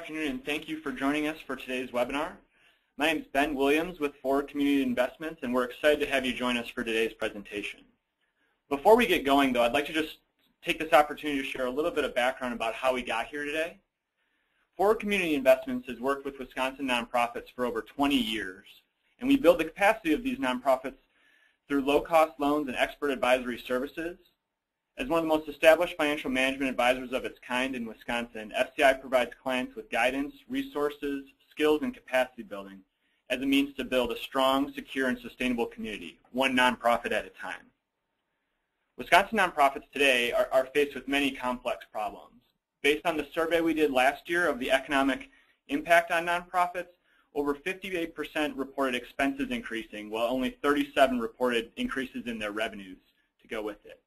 afternoon and thank you for joining us for today's webinar. My name is Ben Williams with Forward Community Investments and we're excited to have you join us for today's presentation. Before we get going though, I'd like to just take this opportunity to share a little bit of background about how we got here today. Forward Community Investments has worked with Wisconsin nonprofits for over 20 years and we build the capacity of these nonprofits through low-cost loans and expert advisory services, as one of the most established financial management advisors of its kind in Wisconsin, FCI provides clients with guidance, resources, skills, and capacity building as a means to build a strong, secure, and sustainable community, one nonprofit at a time. Wisconsin nonprofits today are, are faced with many complex problems. Based on the survey we did last year of the economic impact on nonprofits, over 58% reported expenses increasing, while only 37 reported increases in their revenues to go with it.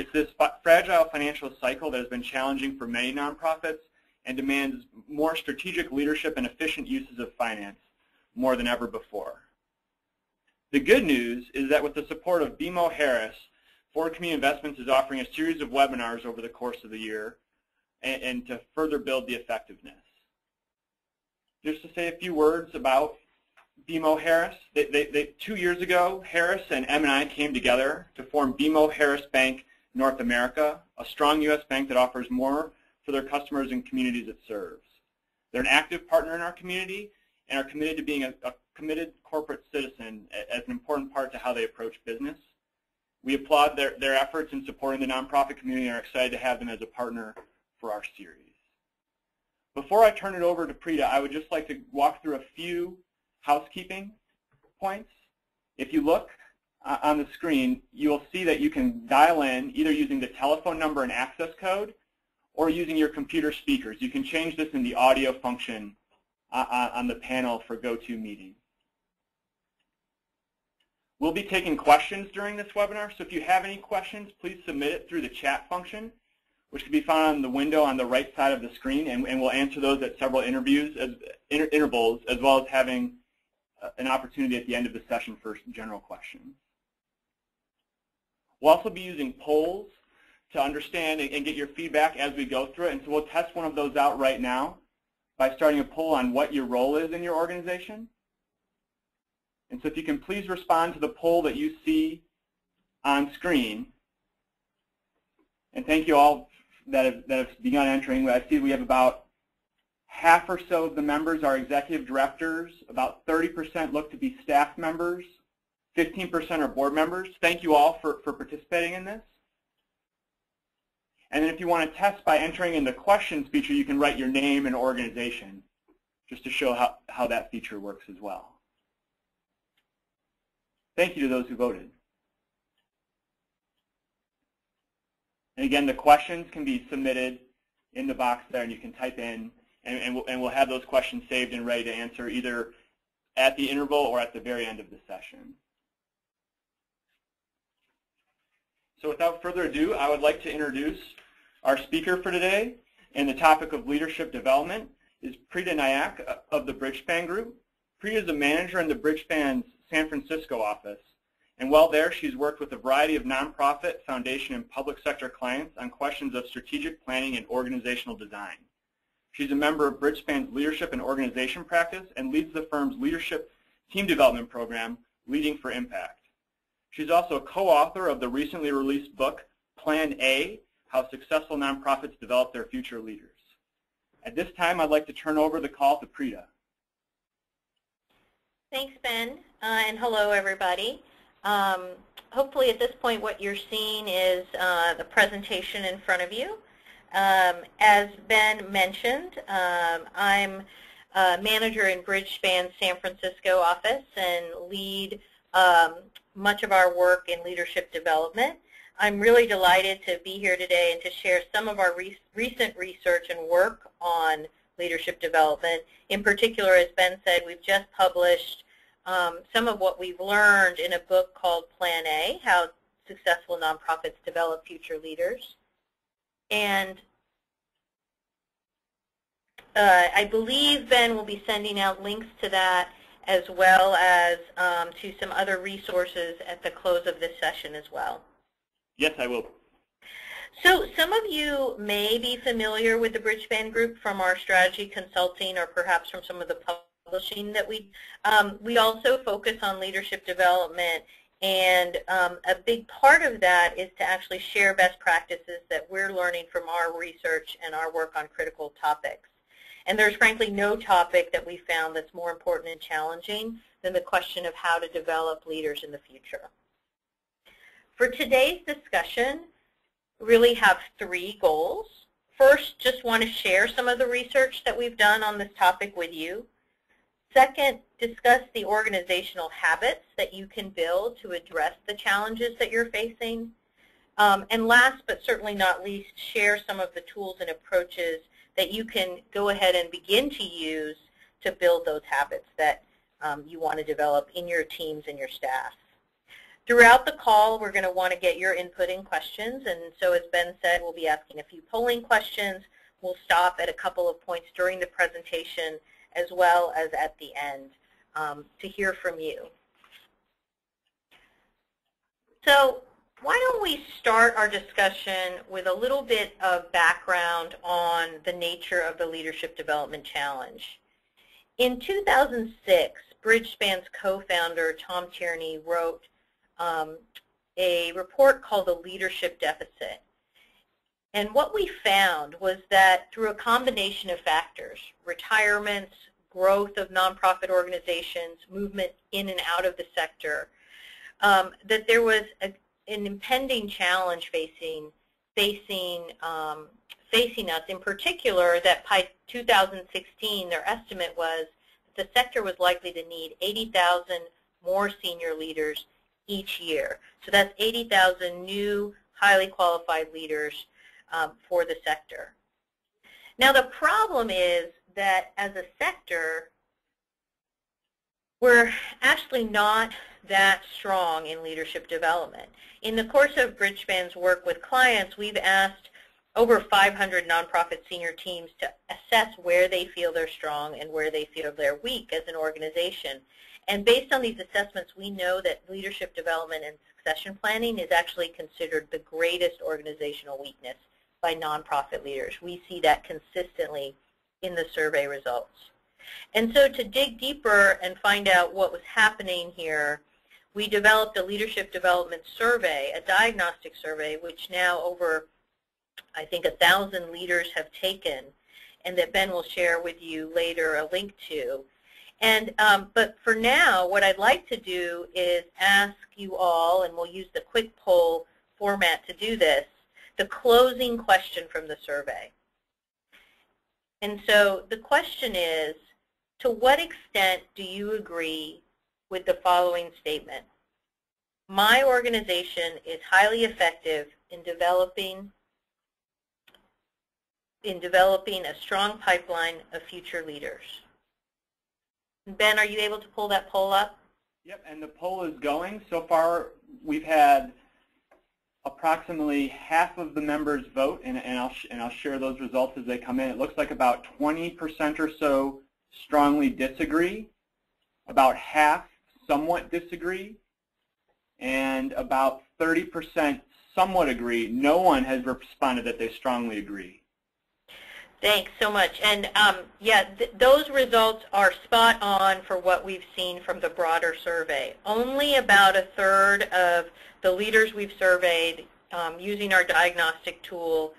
It's this fragile financial cycle that has been challenging for many nonprofits and demands more strategic leadership and efficient uses of finance more than ever before. The good news is that with the support of BMO Harris, Forward Community Investments is offering a series of webinars over the course of the year and, and to further build the effectiveness. Just to say a few words about BMO Harris. They, they, they, two years ago, Harris and M&I came together to form BMO Harris Bank North America, a strong U.S. bank that offers more for their customers and communities it serves. They're an active partner in our community and are committed to being a, a committed corporate citizen as an important part to how they approach business. We applaud their, their efforts in supporting the nonprofit community and are excited to have them as a partner for our series. Before I turn it over to Preeta, I would just like to walk through a few housekeeping points. If you look, uh, on the screen, you'll see that you can dial in either using the telephone number and access code or using your computer speakers. You can change this in the audio function uh, uh on the panel for GoToMeeting. We'll be taking questions during this webinar, so if you have any questions, please submit it through the chat function, which can be found on the window on the right side of the screen, and, and we'll answer those at several interviews as inter intervals, as well as having an opportunity at the end of the session for general questions. We'll also be using polls to understand and get your feedback as we go through it. And so we'll test one of those out right now by starting a poll on what your role is in your organization. And so if you can please respond to the poll that you see on screen. And thank you all that have, that have begun entering. I see we have about half or so of the members are executive directors. About 30% look to be staff members. 15% are board members. Thank you all for, for participating in this. And then if you want to test by entering in the questions feature, you can write your name and organization just to show how, how that feature works as well. Thank you to those who voted. And again, the questions can be submitted in the box there, and you can type in, and, and, we'll, and we'll have those questions saved and ready to answer either at the interval or at the very end of the session. So without further ado, I would like to introduce our speaker for today. And the topic of leadership development is Preeta Nayak of the Bridgespan Group. Preeta is a manager in the Bridgespan's San Francisco office. And while there, she's worked with a variety of nonprofit, foundation, and public sector clients on questions of strategic planning and organizational design. She's a member of Bridgespan's leadership and organization practice and leads the firm's leadership team development program, Leading for Impact. She's also a co-author of the recently released book, Plan A, How Successful Nonprofits Develop Their Future Leaders. At this time, I'd like to turn over the call to Preeta. Thanks, Ben, uh, and hello, everybody. Um, hopefully at this point what you're seeing is uh, the presentation in front of you. Um, as Ben mentioned, um, I'm a manager in Bridgespan's San Francisco office and lead um, much of our work in leadership development. I'm really delighted to be here today and to share some of our re recent research and work on leadership development. In particular, as Ben said, we've just published um, some of what we've learned in a book called Plan A, How Successful Nonprofits Develop Future Leaders. And uh, I believe Ben will be sending out links to that as well as um, to some other resources at the close of this session as well. Yes, I will. So some of you may be familiar with the Bridgespan Group from our strategy consulting or perhaps from some of the publishing that we, um, we also focus on leadership development and um, a big part of that is to actually share best practices that we're learning from our research and our work on critical topics. And there's frankly no topic that we found that's more important and challenging than the question of how to develop leaders in the future. For today's discussion, really have three goals. First, just want to share some of the research that we've done on this topic with you. Second, discuss the organizational habits that you can build to address the challenges that you're facing. Um, and last but certainly not least, share some of the tools and approaches that you can go ahead and begin to use to build those habits that um, you want to develop in your teams and your staff. Throughout the call, we're going to want to get your input and questions, and so as Ben said, we'll be asking a few polling questions. We'll stop at a couple of points during the presentation as well as at the end um, to hear from you. So why don't we start our discussion with a little bit of background on the nature of the Leadership Development Challenge. In 2006, Bridgespan's co-founder Tom Tierney wrote um, a report called The Leadership Deficit. And what we found was that through a combination of factors, retirements, growth of nonprofit organizations, movement in and out of the sector, um, that there was a, an impending challenge facing facing um, facing us. In particular, that by 2016, their estimate was that the sector was likely to need 80,000 more senior leaders each year. So that's 80,000 new, highly qualified leaders um, for the sector. Now the problem is that as a sector, we're actually not that strong in leadership development. In the course of Bridgespan's work with clients, we've asked over 500 nonprofit senior teams to assess where they feel they're strong and where they feel they're weak as an organization. And based on these assessments, we know that leadership development and succession planning is actually considered the greatest organizational weakness by nonprofit leaders. We see that consistently in the survey results. And so to dig deeper and find out what was happening here, we developed a leadership development survey, a diagnostic survey, which now over, I think, a thousand leaders have taken, and that Ben will share with you later a link to. And um, but for now, what I'd like to do is ask you all, and we'll use the quick poll format to do this, the closing question from the survey. And so the question is, to what extent do you agree with the following statement? My organization is highly effective in developing in developing a strong pipeline of future leaders. Ben, are you able to pull that poll up? Yep, and the poll is going. So far, we've had approximately half of the members vote, and, and, I'll and I'll share those results as they come in. It looks like about 20% or so strongly disagree, about half somewhat disagree, and about 30% somewhat agree. No one has responded that they strongly agree. Thanks so much. And um, yeah, th those results are spot on for what we've seen from the broader survey. Only about a third of the leaders we've surveyed um, using our diagnostic tool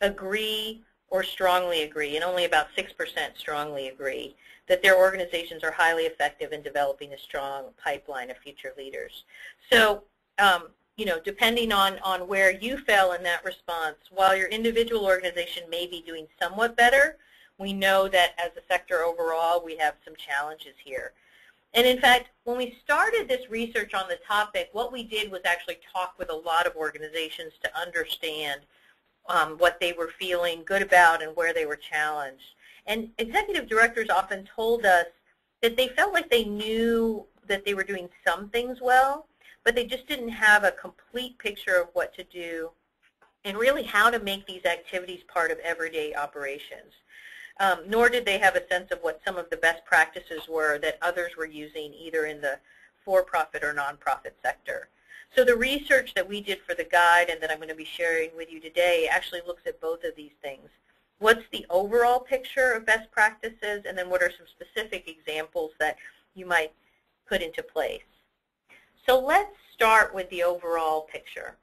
agree or strongly agree, and only about 6% strongly agree, that their organizations are highly effective in developing a strong pipeline of future leaders. So um, you know, depending on, on where you fell in that response, while your individual organization may be doing somewhat better, we know that as a sector overall, we have some challenges here. And in fact, when we started this research on the topic, what we did was actually talk with a lot of organizations to understand um, what they were feeling good about and where they were challenged. And executive directors often told us that they felt like they knew that they were doing some things well, but they just didn't have a complete picture of what to do and really how to make these activities part of everyday operations. Um, nor did they have a sense of what some of the best practices were that others were using either in the for-profit or nonprofit sector. So the research that we did for the guide and that I'm going to be sharing with you today actually looks at both of these things. What's the overall picture of best practices, and then what are some specific examples that you might put into place? So let's start with the overall picture.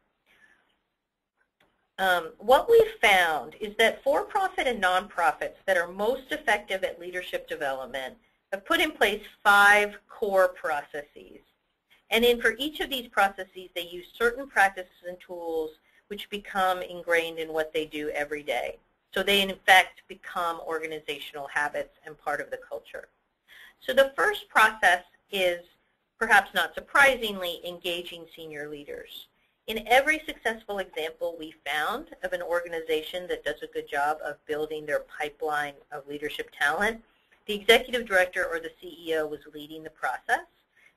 Um, what we've found is that for-profit and nonprofits that are most effective at leadership development have put in place five core processes. And then for each of these processes, they use certain practices and tools which become ingrained in what they do every day. So they, in fact, become organizational habits and part of the culture. So the first process is, perhaps not surprisingly, engaging senior leaders. In every successful example we found of an organization that does a good job of building their pipeline of leadership talent, the executive director or the CEO was leading the process.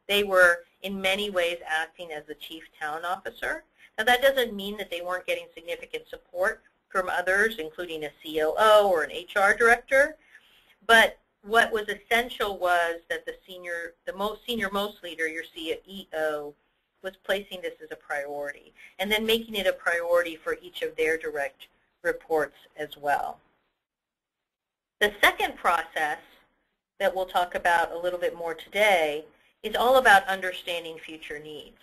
They were in many ways acting as the chief talent officer. Now that doesn't mean that they weren't getting significant support from others, including a COO or an HR director, but what was essential was that the senior, the most senior most leader, your CEO, was placing this as a priority, and then making it a priority for each of their direct reports as well. The second process that we'll talk about a little bit more today is all about understanding future needs.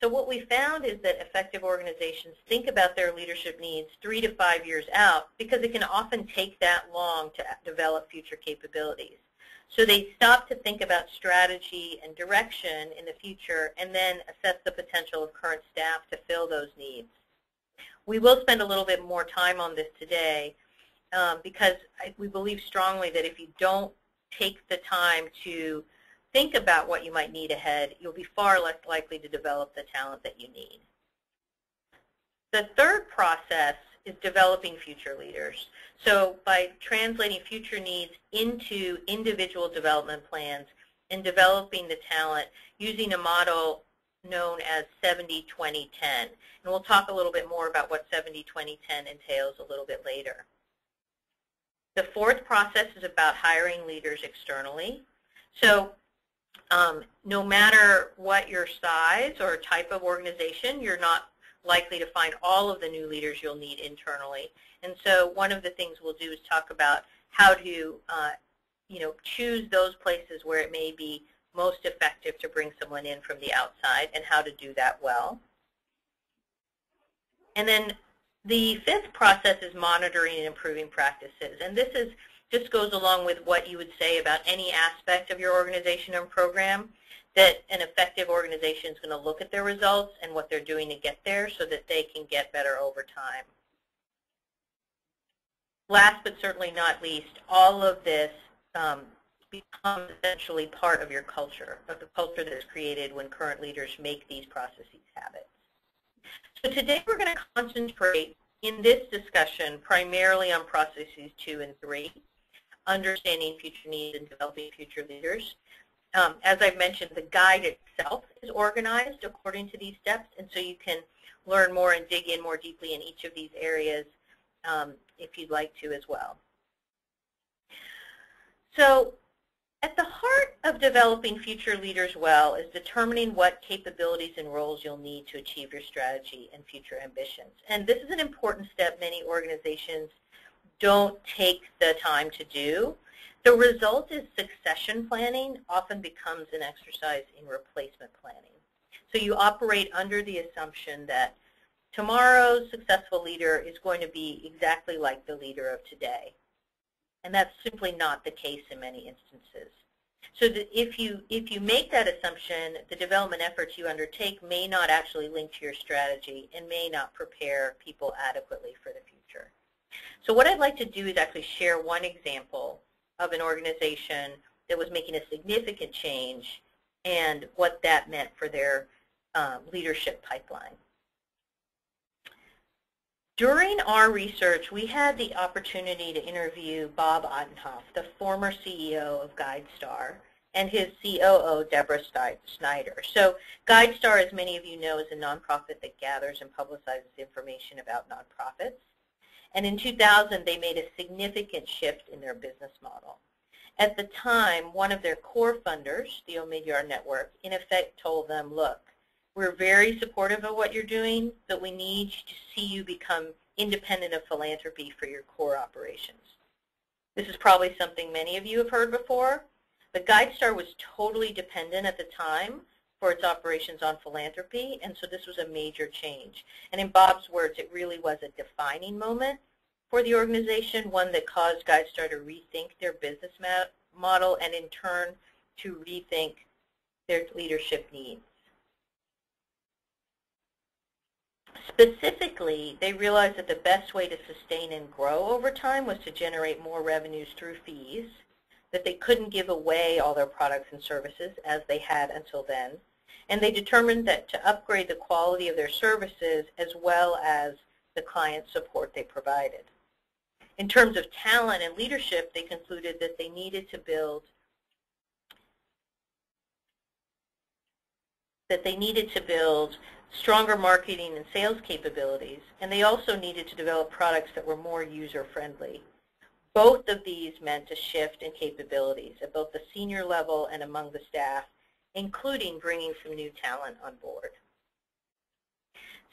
So what we found is that effective organizations think about their leadership needs three to five years out because it can often take that long to develop future capabilities. So they stop to think about strategy and direction in the future and then assess the potential of current staff to fill those needs. We will spend a little bit more time on this today um, because I, we believe strongly that if you don't take the time to think about what you might need ahead, you'll be far less likely to develop the talent that you need. The third process is developing future leaders. So by translating future needs into individual development plans and developing the talent using a model known as 70-20-10. And we'll talk a little bit more about what 70-20-10 entails a little bit later. The fourth process is about hiring leaders externally. So um, no matter what your size or type of organization, you're not likely to find all of the new leaders you'll need internally. And so one of the things we'll do is talk about how to uh, you know, choose those places where it may be most effective to bring someone in from the outside and how to do that well. And then the fifth process is monitoring and improving practices. And this is just goes along with what you would say about any aspect of your organization and program, that an effective organization is going to look at their results and what they're doing to get there so that they can get better over time. Last but certainly not least, all of this um, becomes essentially part of your culture, of the culture that is created when current leaders make these processes habits. So today we're going to concentrate in this discussion primarily on processes two and three understanding future needs and developing future leaders. Um, as I've mentioned, the guide itself is organized according to these steps, and so you can learn more and dig in more deeply in each of these areas um, if you'd like to as well. So at the heart of developing future leaders well is determining what capabilities and roles you'll need to achieve your strategy and future ambitions. And this is an important step many organizations don't take the time to do. The result is succession planning often becomes an exercise in replacement planning. So you operate under the assumption that tomorrow's successful leader is going to be exactly like the leader of today. And that's simply not the case in many instances. So if you if you make that assumption, the development efforts you undertake may not actually link to your strategy and may not prepare people adequately for the future. So what I'd like to do is actually share one example of an organization that was making a significant change and what that meant for their um, leadership pipeline. During our research, we had the opportunity to interview Bob Ottenhoff, the former CEO of GuideStar, and his COO, Deborah Snyder. So GuideStar, as many of you know, is a nonprofit that gathers and publicizes information about nonprofits. And in 2000, they made a significant shift in their business model. At the time, one of their core funders, the Omidyar Network, in effect told them, look, We're very supportive of what you're doing, but we need to see you become independent of philanthropy for your core operations. This is probably something many of you have heard before, but GuideStar was totally dependent at the time for its operations on philanthropy, and so this was a major change. And in Bob's words, it really was a defining moment for the organization, one that caused GuideStar to rethink their business model and in turn to rethink their leadership needs. Specifically, they realized that the best way to sustain and grow over time was to generate more revenues through fees, that they couldn't give away all their products and services as they had until then, and they determined that to upgrade the quality of their services as well as the client support they provided. In terms of talent and leadership, they concluded that they needed to build that they needed to build stronger marketing and sales capabilities, and they also needed to develop products that were more user-friendly. Both of these meant a shift in capabilities at both the senior level and among the staff, including bringing some new talent on board.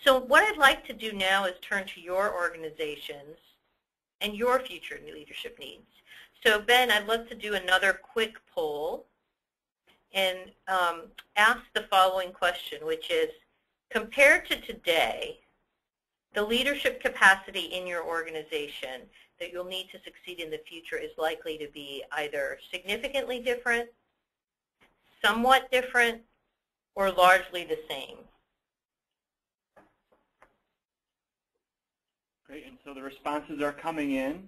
So what I'd like to do now is turn to your organizations and your future leadership needs. So Ben, I'd love to do another quick poll and um, ask the following question, which is, compared to today, the leadership capacity in your organization that you'll need to succeed in the future is likely to be either significantly different, somewhat different, or largely the same. Great, and so the responses are coming in.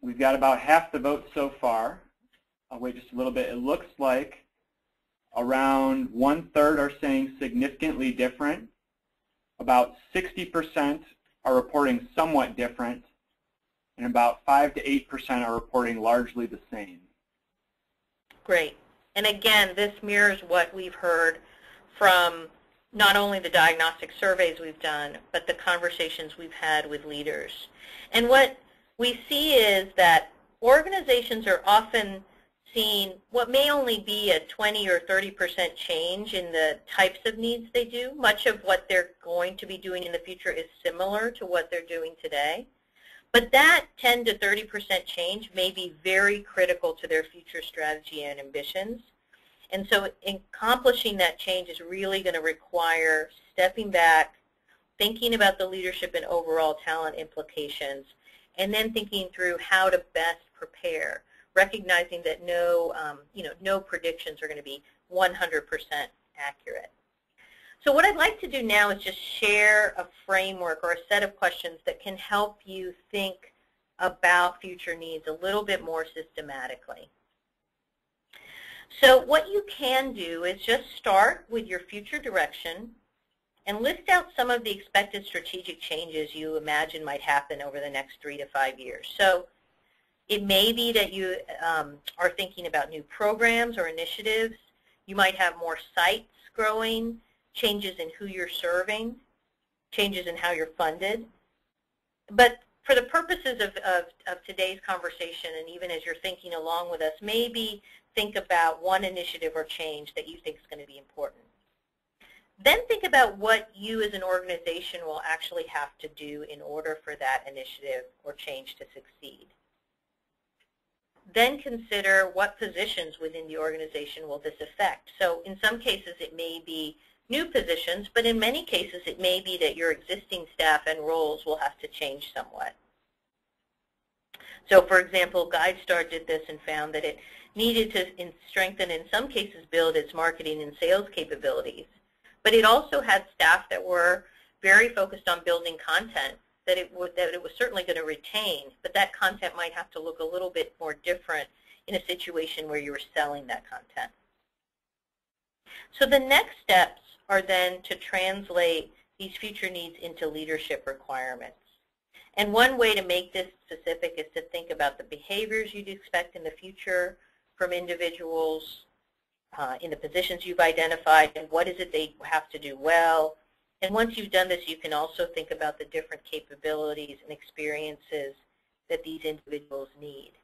We've got about half the vote so far. I'll wait just a little bit. It looks like around one-third are saying significantly different. About 60% are reporting somewhat different, and about 5 to 8% are reporting largely the same. Great. And again, this mirrors what we've heard from not only the diagnostic surveys we've done, but the conversations we've had with leaders. And what we see is that organizations are often seeing what may only be a 20 or 30% change in the types of needs they do. Much of what they're going to be doing in the future is similar to what they're doing today. But that 10 to 30% change may be very critical to their future strategy and ambitions. And so accomplishing that change is really going to require stepping back, thinking about the leadership and overall talent implications, and then thinking through how to best prepare, recognizing that no, um, you know, no predictions are going to be 100% accurate. So what I'd like to do now is just share a framework or a set of questions that can help you think about future needs a little bit more systematically. So what you can do is just start with your future direction and list out some of the expected strategic changes you imagine might happen over the next three to five years. So it may be that you um, are thinking about new programs or initiatives. You might have more sites growing changes in who you're serving, changes in how you're funded. But for the purposes of, of, of, today's conversation, and even as you're thinking along with us, maybe think about one initiative or change that you think is going to be important. Then think about what you as an organization will actually have to do in order for that initiative or change to succeed. Then consider what positions within the organization will this affect. So in some cases it may be new positions, but in many cases it may be that your existing staff and roles will have to change somewhat. So for example, GuideStar did this and found that it needed to in strengthen, in some cases build its marketing and sales capabilities. But it also had staff that were very focused on building content that it, would, that it was certainly going to retain, but that content might have to look a little bit more different in a situation where you were selling that content. So the next steps are then to translate these future needs into leadership requirements. And one way to make this specific is to think about the behaviors you'd expect in the future from individuals uh, in the positions you've identified and what is it they have to do well. And once you've done this, you can also think about the different capabilities and experiences that these individuals need.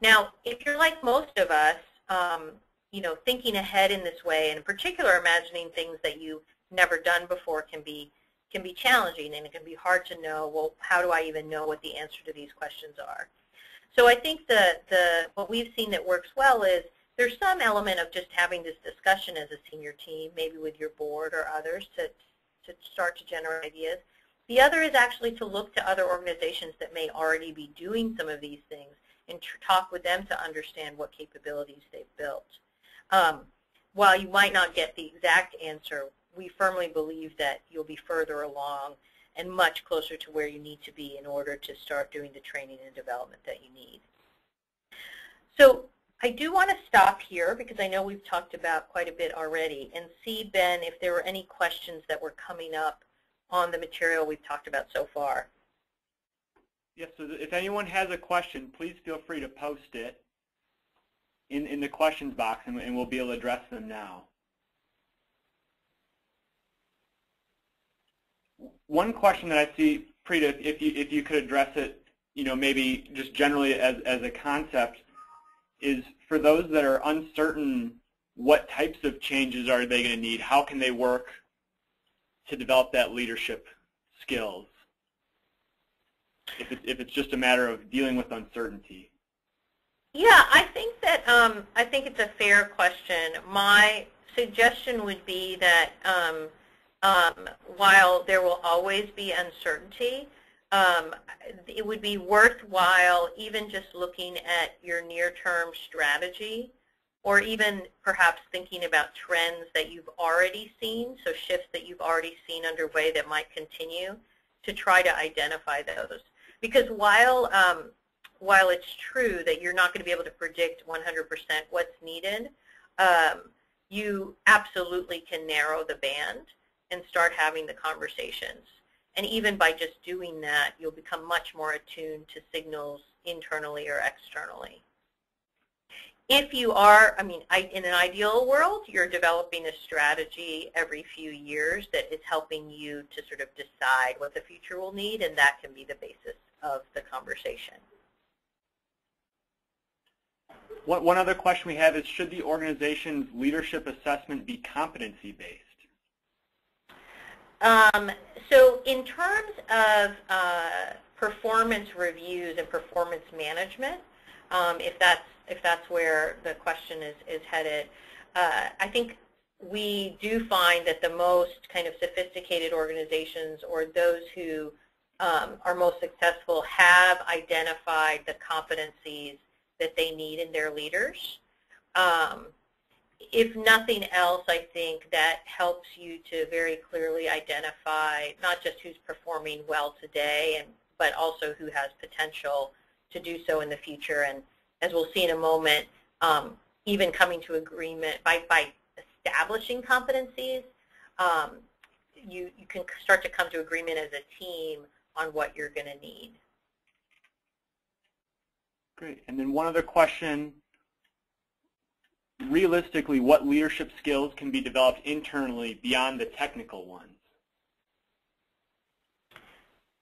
Now, if you're like most of us, um, you know, thinking ahead in this way, and in particular imagining things that you've never done before can be can be challenging and it can be hard to know, well, how do I even know what the answer to these questions are? So I think the, the what we've seen that works well is there's some element of just having this discussion as a senior team, maybe with your board or others to, to start to generate ideas. The other is actually to look to other organizations that may already be doing some of these things and talk with them to understand what capabilities they've built. Um, while you might not get the exact answer, we firmly believe that you'll be further along and much closer to where you need to be in order to start doing the training and development that you need. So I do want to stop here because I know we've talked about quite a bit already and see, Ben, if there were any questions that were coming up on the material we've talked about so far. Yes, so if anyone has a question, please feel free to post it in, in the questions box and, and we'll be able to address them now. One question that I see, Preeta, if you, if you could address it, you know, maybe just generally as, as a concept, is for those that are uncertain what types of changes are they going to need, how can they work to develop that leadership skills if if it's just a matter of dealing with uncertainty? Yeah, I think that um, I think it's a fair question. My suggestion would be that um, um, while there will always be uncertainty, um, it would be worthwhile even just looking at your near-term strategy or even perhaps thinking about trends that you've already seen, so shifts that you've already seen underway that might continue, to try to identify those. Because while um, while it's true that you're not going to be able to predict 100% what's needed, um, you absolutely can narrow the band and start having the conversations. And even by just doing that, you'll become much more attuned to signals internally or externally. If you are, I mean, I, in an ideal world, you're developing a strategy every few years that is helping you to sort of decide what the future will need, and that can be the basis of the conversation. One other question we have is, should the organization's leadership assessment be competency-based? Um, so in terms of uh, performance reviews and performance management, um, if that's if that's where the question is is headed, uh, I think we do find that the most kind of sophisticated organizations or those who um, are most successful have identified the competencies that they need in their leaders. Um, if nothing else, I think that helps you to very clearly identify not just who's performing well today, and but also who has potential to do so in the future. And as we'll see in a moment, um, even coming to agreement by, by establishing competencies, um, you, you can start to come to agreement as a team on what you're going to need. Great. And then one other question. Realistically, what leadership skills can be developed internally beyond the technical ones?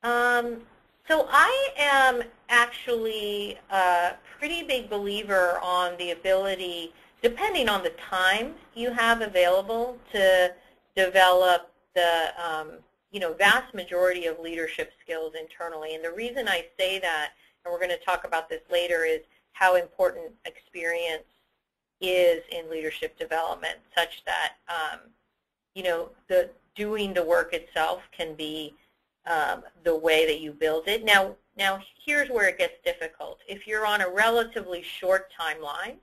Um, so I am actually a pretty big believer on the ability, depending on the time you have available, to develop the um, you know vast majority of leadership skills internally. And the reason I say that and we're going to talk about this later, is how important experience is in leadership development, such that um, you know the doing the work itself can be um, the way that you build it. Now, now here's where it gets difficult. If you're on a relatively short timeline,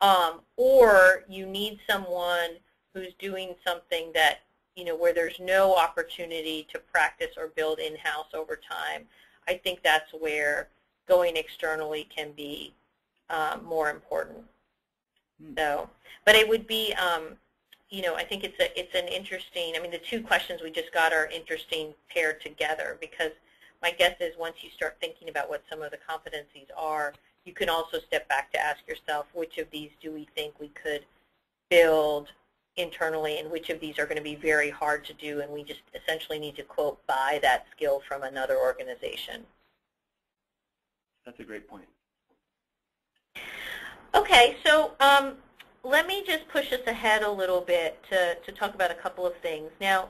um, or you need someone who's doing something that you know where there's no opportunity to practice or build in-house over time, I think that's where going externally can be um, more important. Hmm. So, but it would be, um, you know, I think it's a it's an interesting. I mean, the two questions we just got are interesting paired together because my guess is once you start thinking about what some of the competencies are, you can also step back to ask yourself which of these do we think we could build internally and which of these are going to be very hard to do and we just essentially need to quote buy that skill from another organization. That's a great point. Okay, so um, let me just push us ahead a little bit to, to talk about a couple of things. Now,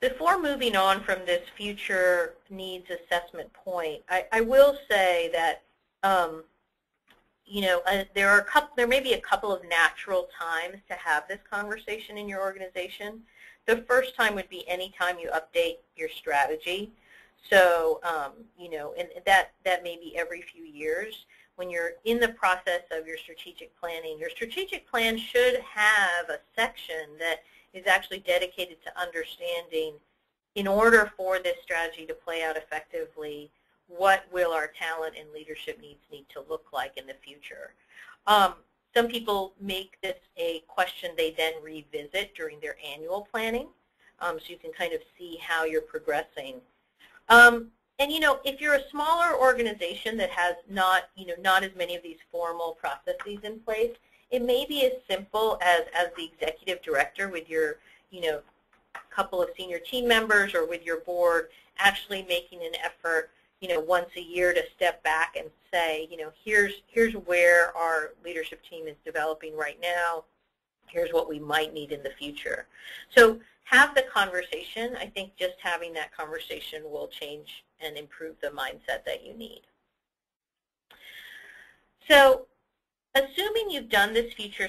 before moving on from this future needs assessment point, I, I will say that um, you know, uh, there are a couple, there may be a couple of natural times to have this conversation in your organization. The first time would be any time you update your strategy. So, um, you know, and that, that may be every few years. When you're in the process of your strategic planning, your strategic plan should have a section that is actually dedicated to understanding in order for this strategy to play out effectively, what will our talent and leadership needs need to look like in the future. Um, some people make this a question they then revisit during their annual planning, um, so you can kind of see how you're progressing. Um, and you know, if you're a smaller organization that has not, you know, not as many of these formal processes in place, it may be as simple as as the executive director with your, you know, couple of senior team members or with your board actually making an effort you know, once a year to step back and say, you know, here's here's where our leadership team is developing right now. Here's what we might need in the future. So have the conversation. I think just having that conversation will change and improve the mindset that you need. So assuming you've done this future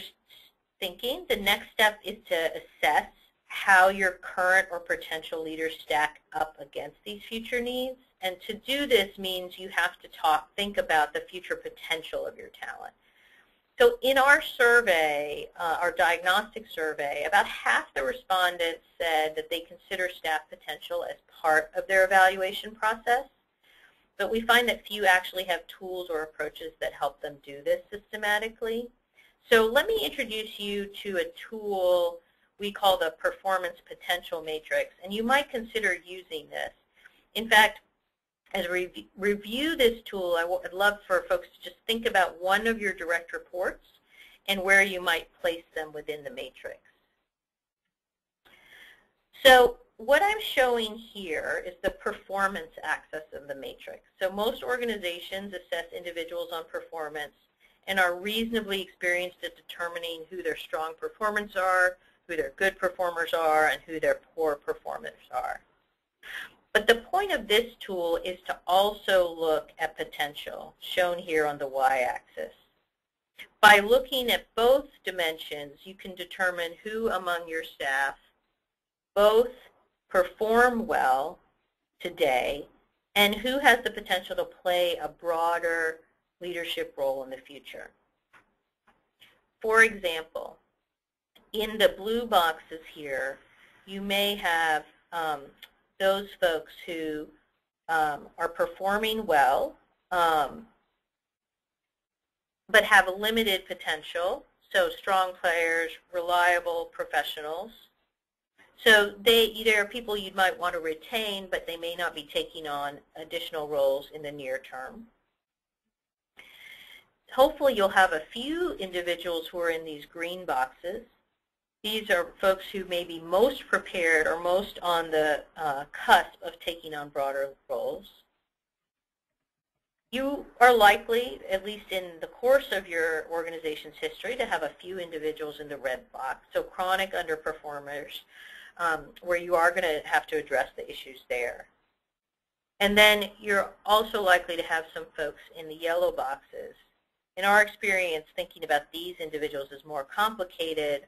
thinking, the next step is to assess how your current or potential leaders stack up against these future needs. And to do this means you have to talk, think about the future potential of your talent. So in our survey, uh, our diagnostic survey, about half the respondents said that they consider staff potential as part of their evaluation process. But we find that few actually have tools or approaches that help them do this systematically. So let me introduce you to a tool we call the performance potential matrix, and you might consider using this. In fact, as we review this tool, I would love for folks to just think about one of your direct reports and where you might place them within the matrix. So what I'm showing here is the performance axis of the matrix. So most organizations assess individuals on performance and are reasonably experienced at determining who their strong performers are, who their good performers are and who their poor performers are. But the point of this tool is to also look at potential, shown here on the y-axis. By looking at both dimensions, you can determine who among your staff both perform well today and who has the potential to play a broader leadership role in the future. For example, in the blue boxes here, you may have um, those folks who um, are performing well, um, but have a limited potential, so strong players, reliable professionals. So they either are people you might want to retain, but they may not be taking on additional roles in the near term. Hopefully you'll have a few individuals who are in these green boxes these are folks who may be most prepared or most on the uh, cusp of taking on broader roles. You are likely, at least in the course of your organization's history, to have a few individuals in the red box, so chronic underperformers, um, where you are going to have to address the issues there. And then you're also likely to have some folks in the yellow boxes. In our experience, thinking about these individuals is more complicated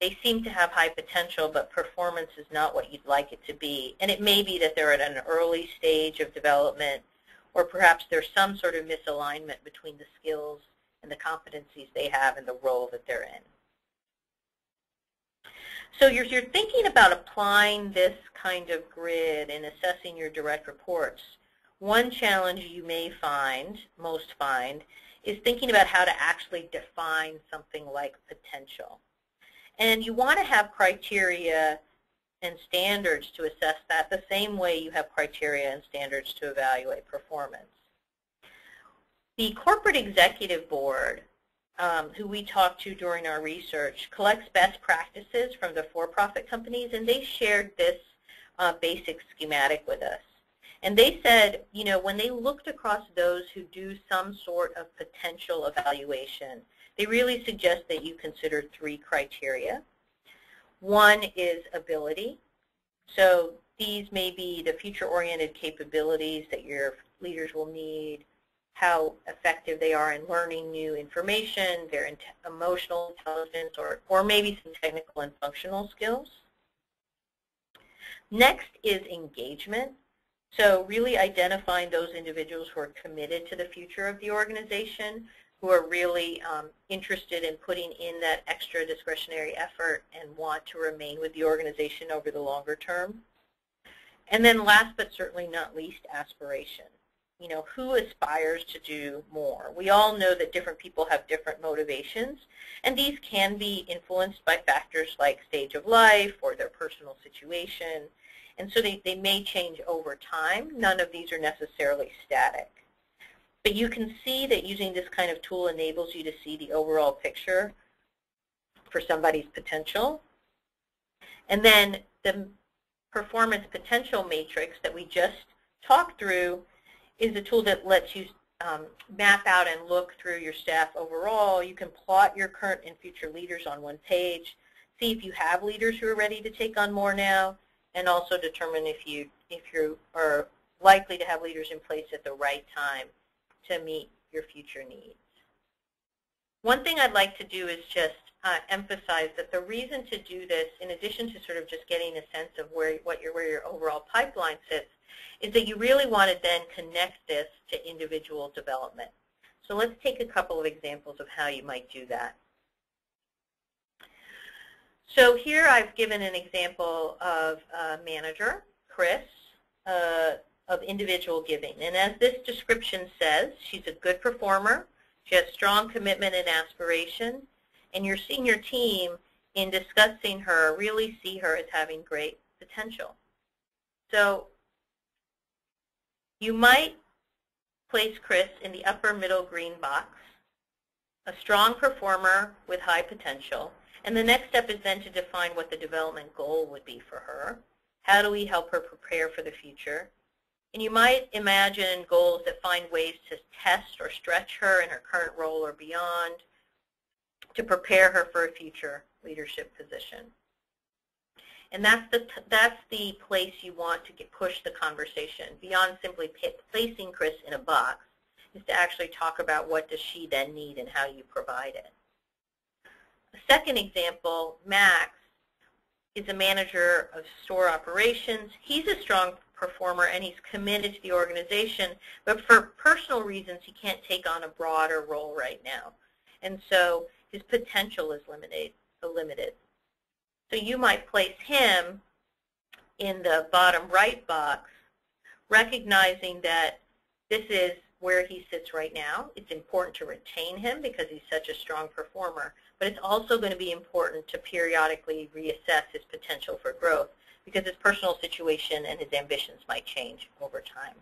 they seem to have high potential, but performance is not what you'd like it to be. And it may be that they're at an early stage of development, or perhaps there's some sort of misalignment between the skills and the competencies they have and the role that they're in. So you're, you're thinking about applying this kind of grid and assessing your direct reports. One challenge you may find, most find, is thinking about how to actually define something like potential. And you want to have criteria and standards to assess that the same way you have criteria and standards to evaluate performance. The Corporate Executive Board, um, who we talked to during our research, collects best practices from the for-profit companies, and they shared this uh, basic schematic with us. And they said, you know, when they looked across those who do some sort of potential evaluation, they really suggest that you consider three criteria. One is ability. So these may be the future-oriented capabilities that your leaders will need, how effective they are in learning new information, their emotional intelligence, or, or maybe some technical and functional skills. Next is engagement. So really identifying those individuals who are committed to the future of the organization, who are really um, interested in putting in that extra discretionary effort and want to remain with the organization over the longer term. And then last but certainly not least, aspiration. You know, who aspires to do more? We all know that different people have different motivations, and these can be influenced by factors like stage of life or their personal situation, and so they, they may change over time. None of these are necessarily static. But you can see that using this kind of tool enables you to see the overall picture for somebody's potential. And then the performance potential matrix that we just talked through is a tool that lets you um, map out and look through your staff overall. You can plot your current and future leaders on one page, see if you have leaders who are ready to take on more now, and also determine if you if you are likely to have leaders in place at the right time to meet your future needs. One thing I'd like to do is just uh, emphasize that the reason to do this, in addition to sort of just getting a sense of where what your where your overall pipeline sits, is that you really want to then connect this to individual development. So let's take a couple of examples of how you might do that. So here I've given an example of a manager, Chris, uh, of individual giving. And as this description says, she's a good performer, she has strong commitment and aspiration, and your senior team in discussing her really see her as having great potential. So you might place Chris in the upper middle green box, a strong performer with high potential, and the next step is then to define what the development goal would be for her. How do we help her prepare for the future? And you might imagine goals that find ways to test or stretch her in her current role or beyond to prepare her for a future leadership position. And that's the, that's the place you want to get, push the conversation beyond simply placing Chris in a box is to actually talk about what does she then need and how you provide it. A second example, Max, is a manager of store operations. He's a strong performer and he's committed to the organization, but for personal reasons he can't take on a broader role right now. And so his potential is limited. Uh, limited. So you might place him in the bottom right box, recognizing that this is where he sits right now. It's important to retain him because he's such a strong performer, but it's also going to be important to periodically reassess his potential for growth because his personal situation and his ambitions might change over time.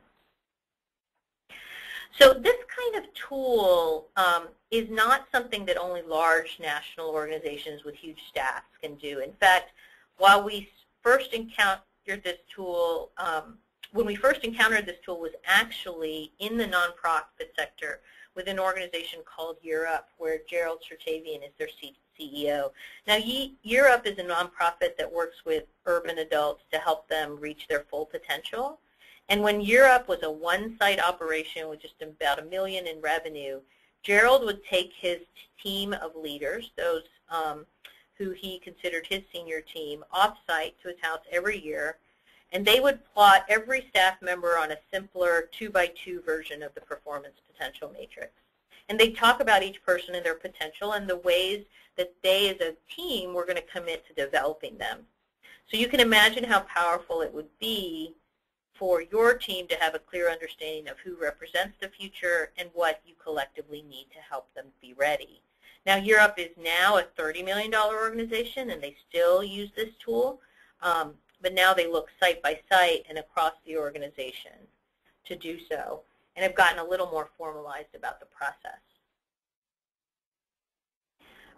So this kind of tool um, is not something that only large national organizations with huge staffs can do. In fact, while we first encountered this tool, um, when we first encountered this tool was actually in the nonprofit sector with an organization called Up, where Gerald Chertavian is their CEO. Now, Year Up is a nonprofit that works with urban adults to help them reach their full potential. And when Year Up was a one-site operation with just about a million in revenue, Gerald would take his team of leaders, those um, who he considered his senior team, off-site to his house every year, and they would plot every staff member on a simpler two-by-two 2 version of the performance potential matrix. And they talk about each person and their potential and the ways that they as a team were going to commit to developing them. So you can imagine how powerful it would be for your team to have a clear understanding of who represents the future and what you collectively need to help them be ready. Now, Up is now a $30 million organization, and they still use this tool, um, but now they look site by site and across the organization to do so, and have gotten a little more formalized about the process.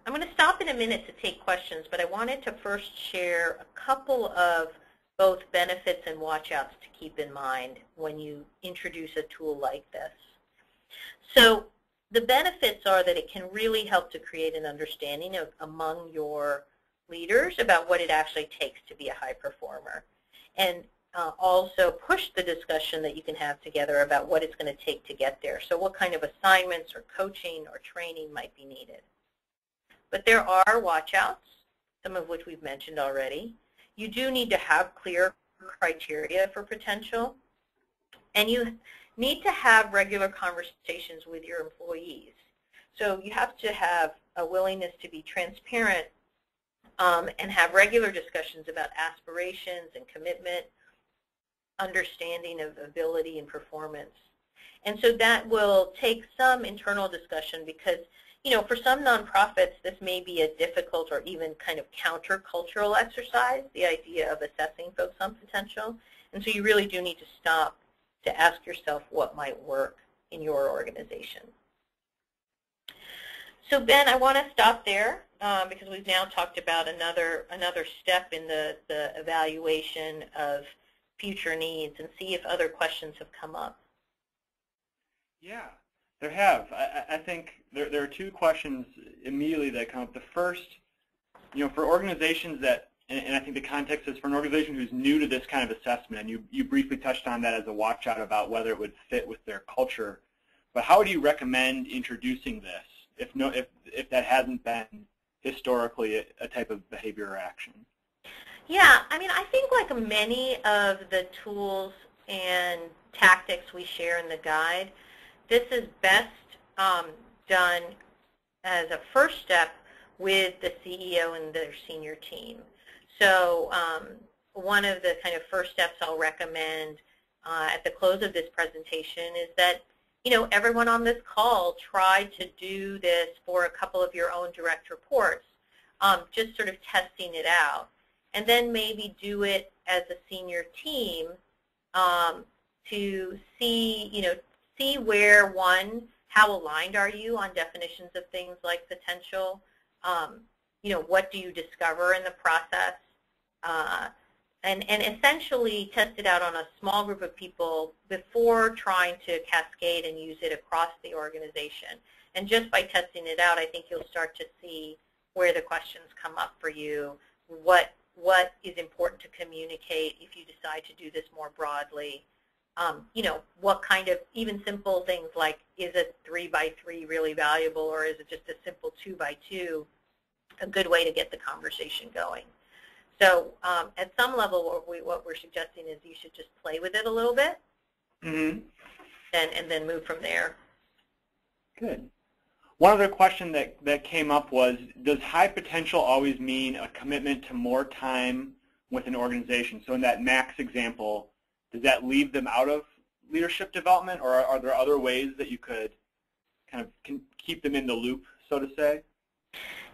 I'm going to stop in a minute to take questions, but I wanted to first share a couple of both benefits and watchouts to keep in mind when you introduce a tool like this. So the benefits are that it can really help to create an understanding of, among your leaders about what it actually takes to be a high performer. And uh, also push the discussion that you can have together about what it's going to take to get there. So what kind of assignments or coaching or training might be needed. But there are watchouts, some of which we've mentioned already. You do need to have clear criteria for potential. And you need to have regular conversations with your employees. So you have to have a willingness to be transparent um, and have regular discussions about aspirations and commitment, understanding of ability and performance. And so that will take some internal discussion because, you know, for some nonprofits, this may be a difficult or even kind of countercultural exercise, the idea of assessing folks on potential. And so you really do need to stop to ask yourself what might work in your organization. So Ben, I want to stop there um, because we've now talked about another another step in the, the evaluation of future needs and see if other questions have come up. Yeah, there have. I, I think there, there are two questions immediately that come up. The first, you know, for organizations that, and, and I think the context is for an organization who's new to this kind of assessment, and you, you briefly touched on that as a watch out about whether it would fit with their culture, but how would you recommend introducing this if, no, if, if that hasn't been historically a, a type of behavior or action? Yeah, I mean, I think like many of the tools and tactics we share in the guide, this is best um, done as a first step with the CEO and their senior team. So um, one of the kind of first steps I'll recommend uh, at the close of this presentation is that you know everyone on this call try to do this for a couple of your own direct reports, um, just sort of testing it out and then maybe do it as a senior team um, to see, you know, see where one, how aligned are you on definitions of things like potential? Um, you know, what do you discover in the process? Uh, and, and essentially test it out on a small group of people before trying to cascade and use it across the organization. And just by testing it out, I think you'll start to see where the questions come up for you, what what is important to communicate if you decide to do this more broadly. Um, you know, what kind of, even simple things like, is a three by three really valuable or is it just a simple two by two, a good way to get the conversation going. So um, at some level, what, we, what we're suggesting is you should just play with it a little bit mm -hmm. and, and then move from there. Good. One other question that, that came up was, does high potential always mean a commitment to more time with an organization? So in that Max example, does that leave them out of leadership development, or are, there other ways that you could kind of keep them in the loop, so to say?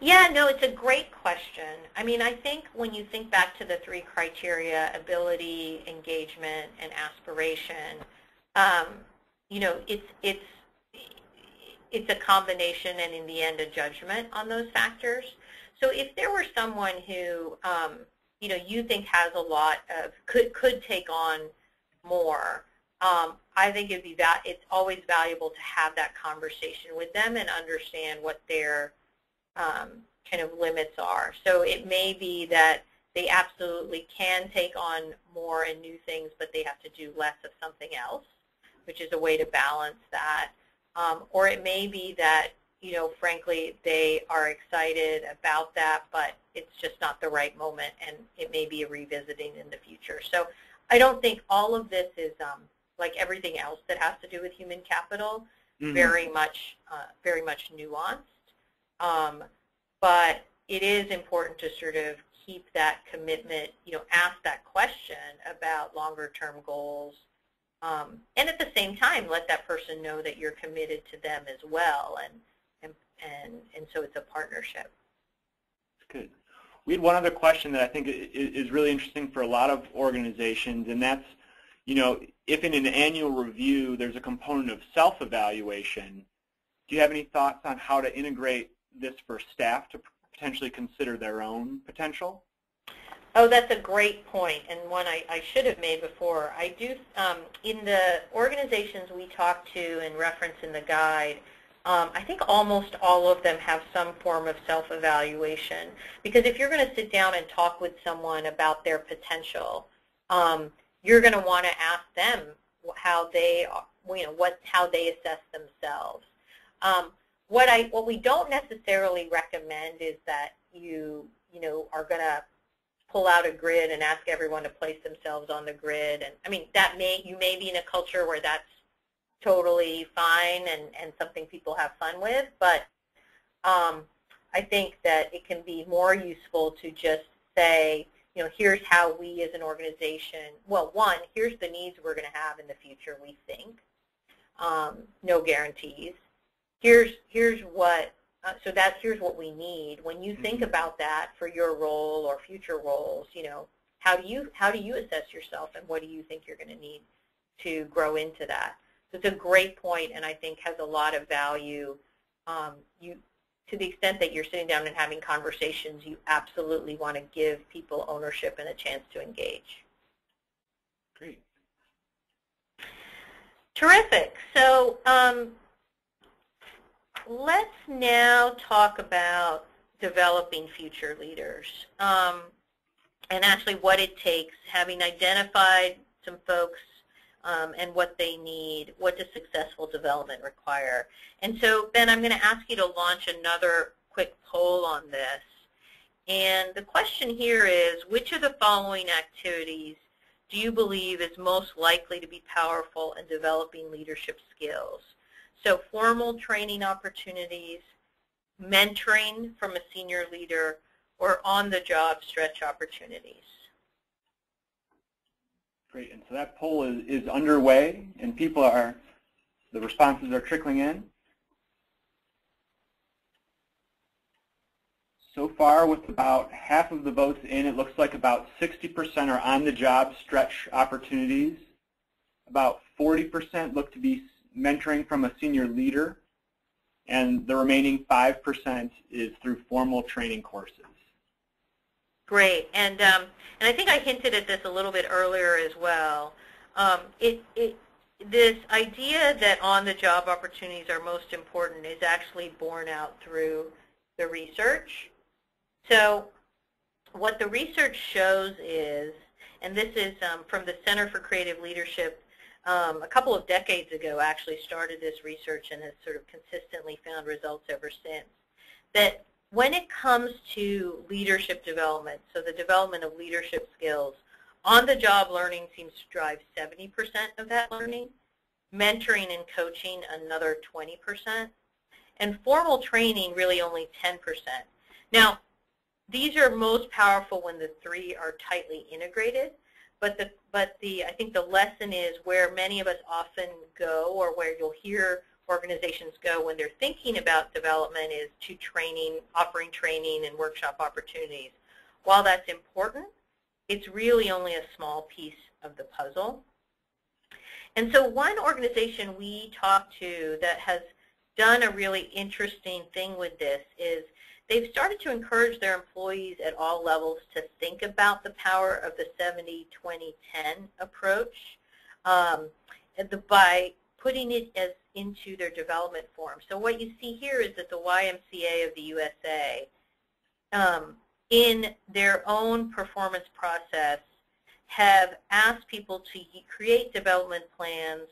Yeah, no, it's a great question. I mean, I think when you think back to the three criteria, ability, engagement, and aspiration, um, you know, it's, it's it's a combination and in the end a judgment on those factors. So if there were someone who, um, you know, you think has a lot of, could, could take on more, um, I think it'd be that it's always valuable to have that conversation with them and understand what their um, kind of limits are. So it may be that they absolutely can take on more and new things, but they have to do less of something else, which is a way to balance that. Um, or it may be that, you know, frankly, they are excited about that, but it's just not the right moment, and it may be a revisiting in the future. So I don't think all of this is, um, like everything else that has to do with human capital, mm -hmm. very much, uh, very much nuanced. Um, but it is important to sort of keep that commitment, you know, ask that question about longer term goals, um, and at the same time, let that person know that you're committed to them as well, and and and, and so it's a partnership. Good. We had one other question that I think is really interesting for a lot of organizations, and that's, you know, if in an annual review there's a component of self-evaluation, do you have any thoughts on how to integrate this for staff to potentially consider their own potential? Oh, that's a great point, and one I, I should have made before. I do, um, in the organizations we talk to and reference in the guide, um, I think almost all of them have some form of self-evaluation. Because if you're going to sit down and talk with someone about their potential, um, you're going to want to ask them how they, you know, what how they assess themselves. Um, what I what we don't necessarily recommend is that you you know are going to pull out a grid and ask everyone to place themselves on the grid. And I mean that may you may be in a culture where that's totally fine and, and something people have fun with, but um, I think that it can be more useful to just say, you know, here's how we as an organization, well, one, here's the needs we're going to have in the future, we think. Um, no guarantees. Here's, here's what, uh, so that's, here's what we need. When you think mm-hmm. about that for your role or future roles, you know, how do you, how do you assess yourself and what do you think you're going to need to grow into that? So it's a great point and I think has a lot of value. Um, you, to the extent that you're sitting down and having conversations, you absolutely want to give people ownership and a chance to engage. Great. Terrific. So um, let's now talk about developing future leaders um, and actually what it takes, having identified some folks um, and what they need, what does successful development require. And so, Ben, I'm going to ask you to launch another quick poll on this. And the question here is, which of the following activities do you believe is most likely to be powerful in developing leadership skills? So formal training opportunities, mentoring from a senior leader, or on-the-job stretch opportunities. Great, and so that poll is, is underway, and people are, the responses are trickling in. So far, with about half of the votes in, it looks like about 60% are on-the-job stretch opportunities. About 40% look to be mentoring from a senior leader, and the remaining 5% is through formal training courses. Great, and um, and I think I hinted at this a little bit earlier as well. Um, it, it, this idea that on-the-job opportunities are most important is actually borne out through the research. So what the research shows is, and this is um, from the Center for Creative Leadership, um, a couple of decades ago actually started this research and has sort of consistently found results ever since, that when it comes to leadership development, so the development of leadership skills, on-the-job learning seems to drive 70% of that learning, mentoring and coaching another 20%, and formal training really only 10%. Now, these are most powerful when the three are tightly integrated, but the but the I think the lesson is where many of us often go or where you'll hear organizations go when they're thinking about development is to training, offering training and workshop opportunities. While that's important, it's really only a small piece of the puzzle. And so one organization we talked to that has done a really interesting thing with this is they've started to encourage their employees at all levels to think about the power of the 70-20-10 approach um, by putting it as into their development form. So what you see here is that the YMCA of the USA, um, in their own performance process, have asked people to create development plans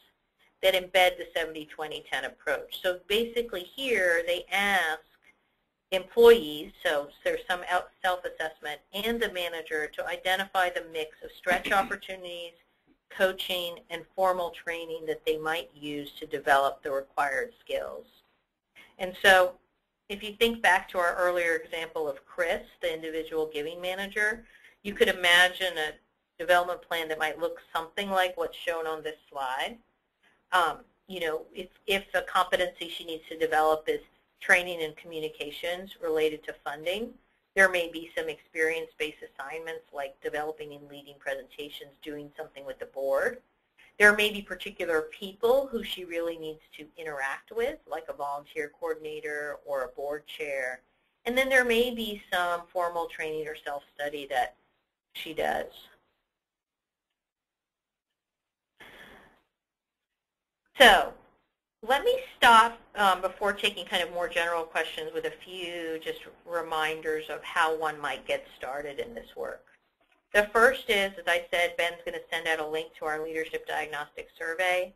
that embed the 70-20-10 approach. So basically here they ask employees, so there's some self-assessment, and the manager to identify the mix of stretch opportunities, coaching, and formal training that they might use to develop the required skills. And so if you think back to our earlier example of Chris, the individual giving manager, you could imagine a development plan that might look something like what's shown on this slide. Um, you know, if, if a competency she needs to develop is training and communications related to funding, there may be some experience-based assignments like developing and leading presentations, doing something with the board. There may be particular people who she really needs to interact with, like a volunteer coordinator or a board chair. And then there may be some formal training or self-study that she does. So let me stop um, before taking kind of more general questions with a few just reminders of how one might get started in this work. The first is, as I said, Ben's going to send out a link to our Leadership Diagnostic Survey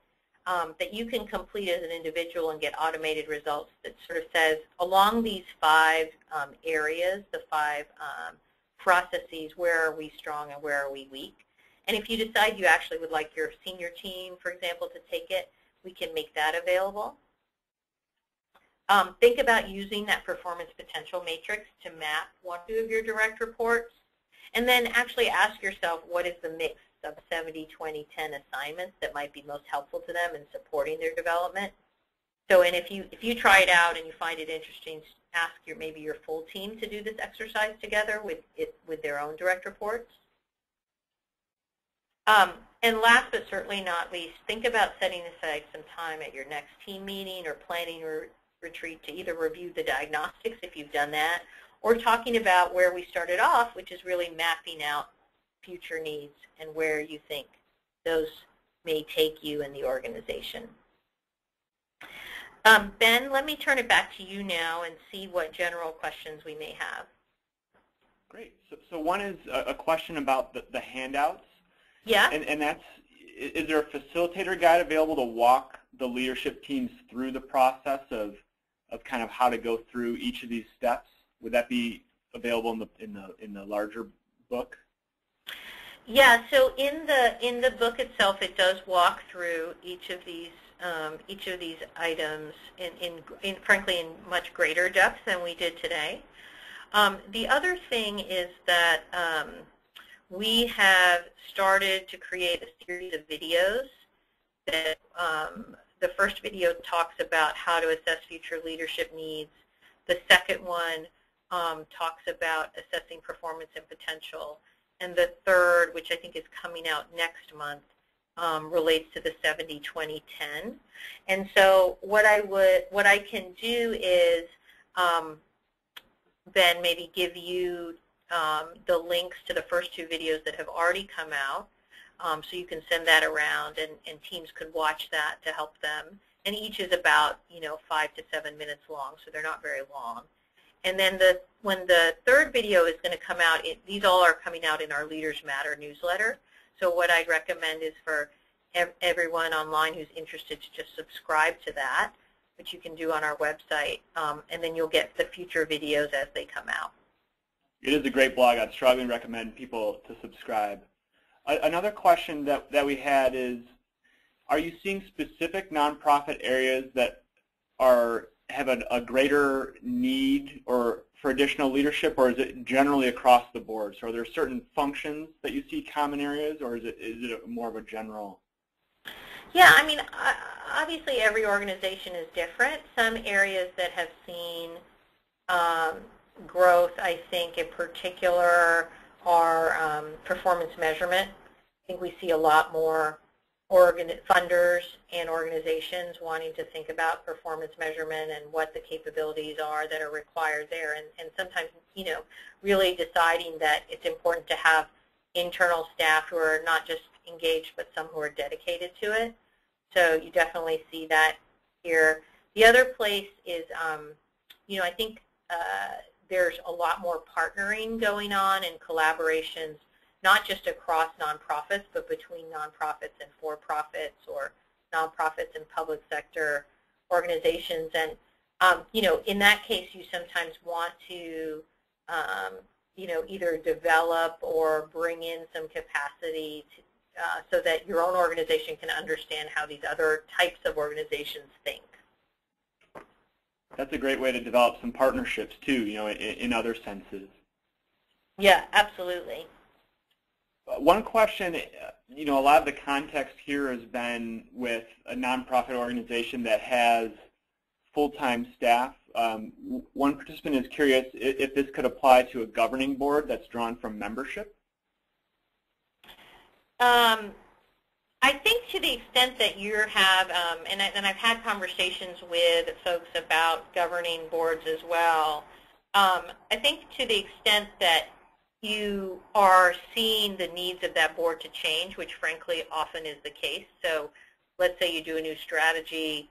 um, that you can complete as an individual and get automated results that sort of says, along these five um, areas, the five um, processes, where are we strong and where are we weak? And if you decide you actually would like your senior team, for example, to take it, we can make that available. Um, think about using that performance potential matrix to map one or two of your direct reports. And then actually ask yourself what is the mix of 70, 20, 10 assignments that might be most helpful to them in supporting their development. So and if you if you try it out and you find it interesting, ask your maybe your full team to do this exercise together with it with their own direct reports. Um, and last but certainly not least, think about setting aside some time at your next team meeting or planning your retreat to either review the diagnostics if you've done that, or talking about where we started off, which is really mapping out future needs and where you think those may take you in the organization. Um, ben, let me turn it back to you now and see what general questions we may have. Great. So, so one is a, a question about the, the handouts. Yeah. And, and that's, is there a facilitator guide available to walk the leadership teams through the process of, of kind of how to go through each of these steps? Would that be available in the, in the, in the larger book? Yeah, so in the in the book itself, it does walk through each of these um, each of these items in, in, in, frankly in much greater depth than we did today. Um, the other thing is that um, we have started to create a series of videos that um, the first video talks about how to assess future leadership needs. The second one um, talks about assessing performance and potential and the third, which I think is coming out next month, um, relates to the 70-20-10. And so what I would, what I can do is um, then maybe give you um, the links to the first two videos that have already come out, um, so you can send that around, and, and teams could watch that to help them. And each is about you know five to seven minutes long, so they're not very long. And then the, when the third video is going to come out, it, these all are coming out in our Leaders Matter newsletter. So what I'd recommend is for ev everyone online who's interested to just subscribe to that, which you can do on our website, um, and then you'll get the future videos as they come out. It is a great blog. I'd strongly recommend people to subscribe. another question that, that we had is, are you seeing specific nonprofit areas that are have a, a greater need or for additional leadership, or is it generally across the board? So are there certain functions that you see common areas, or is it is it more of a general? Yeah, I mean, obviously every organization is different. Some areas that have seen um, growth, I think, in particular, are um, performance measurement. I think we see a lot more organ funders and organizations wanting to think about performance measurement and what the capabilities are that are required there. And, and sometimes you know really deciding that it's important to have internal staff who are not just engaged but some who are dedicated to it. So you definitely see that here. The other place is um, you know I think uh, there's a lot more partnering going on and collaborations not just across nonprofits, but between nonprofits and for-profits or nonprofits and public sector organizations. And, um, you know, in that case, you sometimes want to, um, you know, either develop or bring in some capacity to, uh, so that your own organization can understand how these other types of organizations think. That's a great way to develop some partnerships too, you know, in, in other senses. Yeah, absolutely. Uh, one question, uh, you know, a lot of the context here has been with a nonprofit organization that has full-time staff. Um, one participant is curious if this could apply to a governing board that's drawn from membership. Um, I think to the extent that you have, um, and, I, and I've had conversations with folks about governing boards as well, um, I think to the extent that you are seeing the needs of that board to change, which frankly often is the case. So let's say you do a new strategy,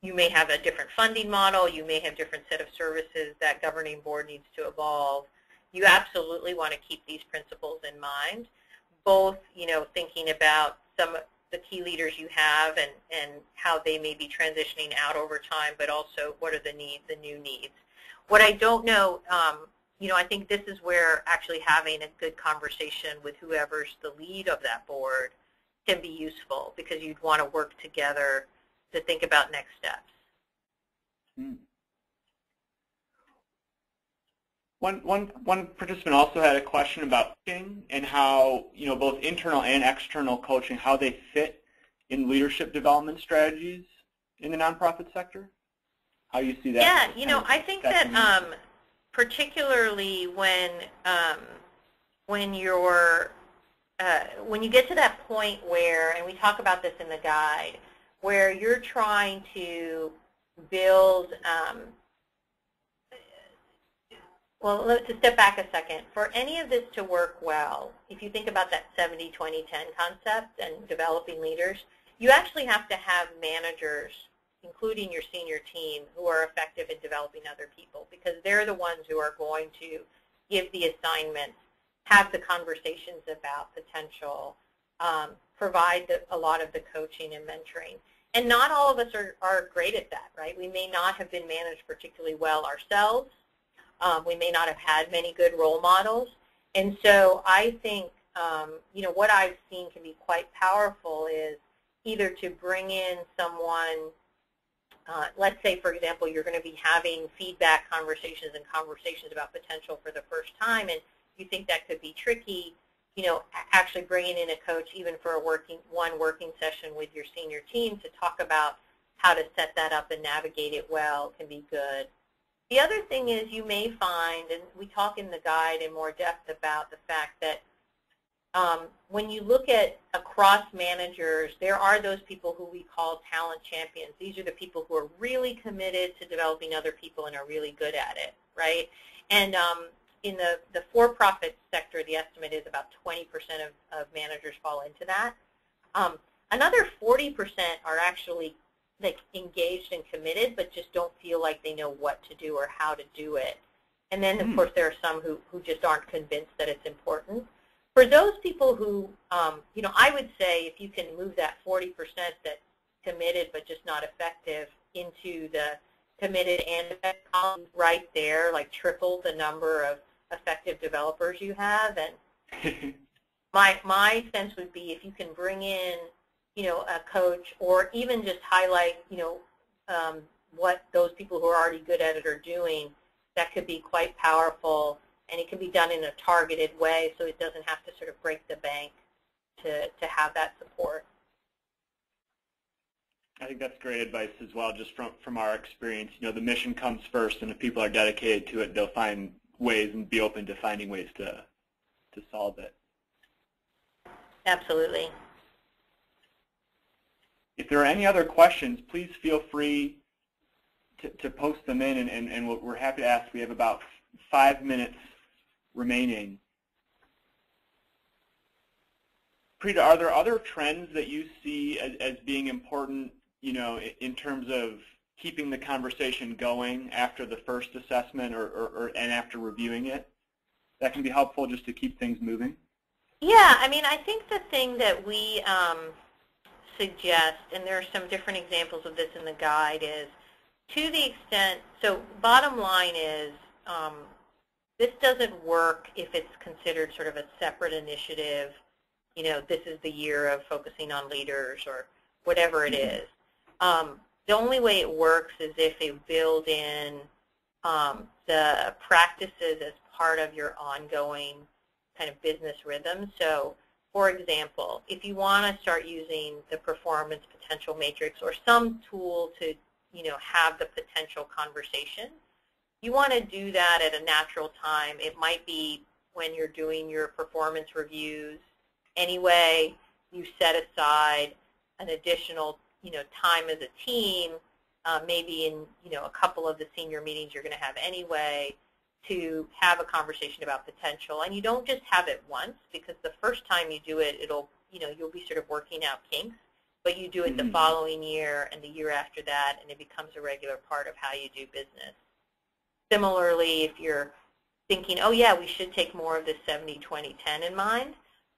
you may have a different funding model, you may have different set of services that governing board needs to evolve. You absolutely want to keep these principles in mind, both you know thinking about some the key leaders you have and, and how they may be transitioning out over time, but also what are the needs, the new needs. What I don't know um, you know, I think this is where actually having a good conversation with whoever's the lead of that board can be useful because you'd want to work together to think about next steps. Hmm. One, one, one participant also had a question about coaching and how, you know, both internal and external coaching, how they fit in leadership development strategies in the nonprofit sector. How you see that? Yeah, you know, I think that um, particularly when um, when you're uh, when you get to that point where, and we talk about this in the guide, where you're trying to build. Um, well, to step back a second, for any of this to work well, if you think about that 70-20-10 concept and developing leaders, you actually have to have managers including your senior team, who are effective in developing other people because they're the ones who are going to give the assignments, have the conversations about potential, um, provide the, a lot of the coaching and mentoring. And not all of us are, are great at that, right? We may not have been managed particularly well ourselves. Um, we may not have had many good role models. And so I think, um, you know, what I've seen can be quite powerful is either to bring in someone uh, let's say, for example, you're going to be having feedback conversations and conversations about potential for the first time, and you think that could be tricky, you know, actually bringing in a coach even for a working one working session with your senior team to talk about how to set that up and navigate it well can be good. The other thing is you may find, and we talk in the guide in more depth about the fact that um, when you look at across managers, there are those people who we call talent champions. These are the people who are really committed to developing other people and are really good at it, right? And um, in the, the for-profit sector, the estimate is about 20% of, of managers fall into that. Um, another 40% are actually like engaged and committed, but just don't feel like they know what to do or how to do it. And then, of mm. course, there are some who, who just aren't convinced that it's important for those people who, um, you know, I would say if you can move that 40% that's committed but just not effective into the committed and effective column right there, like triple the number of effective developers you have. And my, my sense would be if you can bring in, you know, a coach or even just highlight, you know, um, what those people who are already good at it are doing, that could be quite powerful and it can be done in a targeted way so it doesn't have to sort of break the bank to, to have that support. I think that's great advice as well, just from, from our experience. You know, the mission comes first, and if people are dedicated to it, they'll find ways and be open to finding ways to, to solve it. Absolutely. If there are any other questions, please feel free to, to post them in, and, and, and we're happy to ask. We have about five minutes remaining. Preeta, are there other trends that you see as, as being important, you know, in terms of keeping the conversation going after the first assessment or, or, or, and after reviewing it that can be helpful just to keep things moving? Yeah, I mean, I think the thing that we um, suggest, and there are some different examples of this in the guide, is to the extent, so bottom line is um, this doesn't work if it's considered sort of a separate initiative. You know, this is the year of focusing on leaders or whatever it mm-hmm. Um, the only way it works is if you build in um, the practices as part of your ongoing kind of business rhythm. So, for example, if you want to start using the performance potential matrix or some tool to, you know, have the potential conversation, you want to do that at a natural time. It might be when you're doing your performance reviews. Anyway, you set aside an additional, you know, time as a team, uh, maybe in, you know, a couple of the senior meetings you're going to have anyway, to have a conversation about potential. And you don't just have it once because the first time you do it, it'll, you know, you'll be sort of working out kinks, but you do it the Mhm. following year and the year after that, and it becomes a regular part of how you do business. Similarly, if you're thinking, oh yeah, we should take more of the 70-20-10 in mind,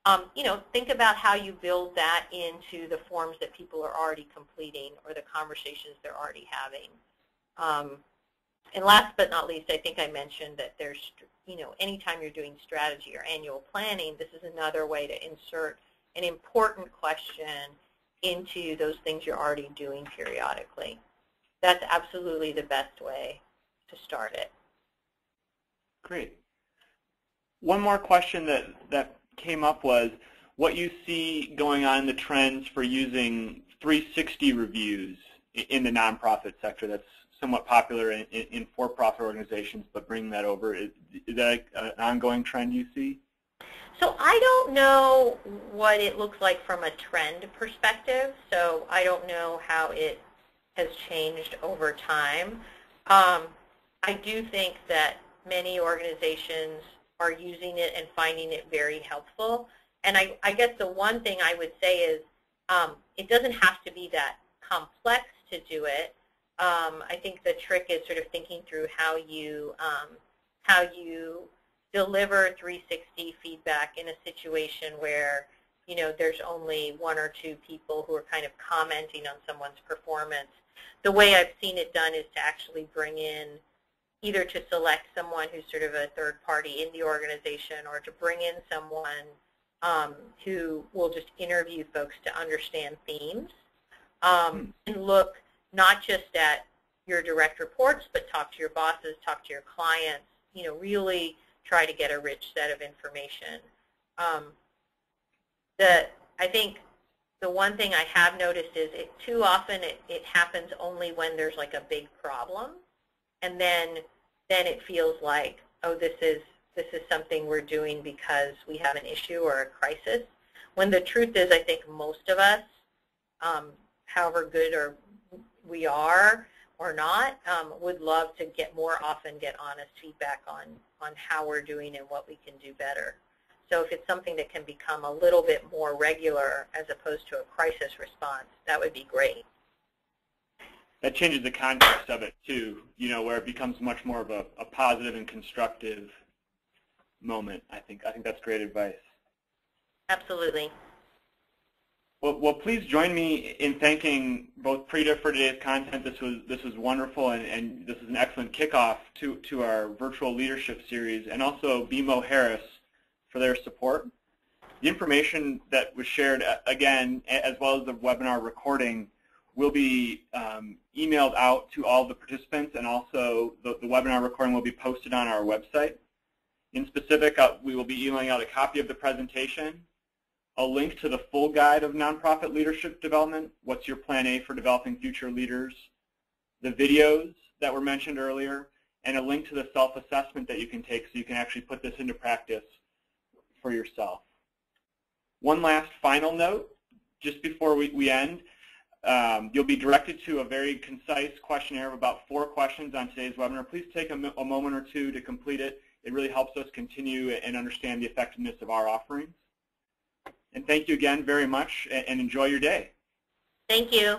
um, you know, think about how you build that into the forms that people are already completing or the conversations they're already having. Um, and last but not least, I think I mentioned that there's, you know, anytime you're doing strategy or annual planning, this is another way to insert an important question into those things you're already doing periodically. That's absolutely the best way to start it. Great. One more question that, that came up was what you see going on in the trends for using 360 reviews in the nonprofit sector that's somewhat popular in, in, in for-profit organizations, but bringing that over. Is, is that an ongoing trend you see? So I don't know what it looks like from a trend perspective, so I don't know how it has changed over time. Um, I do think that many organizations are using it and finding it very helpful. And I, I guess the one thing I would say is um, it doesn't have to be that complex to do it. Um, I think the trick is sort of thinking through how you um, how you deliver 360 feedback in a situation where you know there's only one or two people who are kind of commenting on someone's performance. The way I've seen it done is to actually bring in either to select someone who's sort of a third party in the organization or to bring in someone um, who will just interview folks to understand themes um, and look not just at your direct reports, but talk to your bosses, talk to your clients, you know, really try to get a rich set of information. Um, the, I think the one thing I have noticed is it, too often it, it happens only when there's like a big problem, and then then it feels like, oh, this is this is something we're doing because we have an issue or a crisis. When the truth is, I think most of us, um, however good or we are or not, um, would love to get more often get honest feedback on on how we're doing and what we can do better. So if it's something that can become a little bit more regular as opposed to a crisis response, that would be great. That changes the context of it too, you know, where it becomes much more of a, a positive and constructive moment. I think I think that's great advice. Absolutely. Well, well, please join me in thanking both Preeta for today's content. This was this was wonderful, and, and this is an excellent kickoff to to our virtual leadership series, and also BMO Harris for their support. The information that was shared uh, again, as well as the webinar recording, will be um, emailed out to all the participants, and also the, the webinar recording will be posted on our website. In specific, uh, we will be emailing out a copy of the presentation, a link to the full guide of nonprofit leadership development, what's your plan A for developing future leaders, the videos that were mentioned earlier, and a link to the self-assessment that you can take so you can actually put this into practice for yourself. One last final note, just before we, we end, um, you'll be directed to a very concise questionnaire of about four questions on today's webinar. Please take a, a moment or two to complete it. It really helps us continue and understand the effectiveness of our offerings. And thank you again very much, and enjoy your day. Thank you.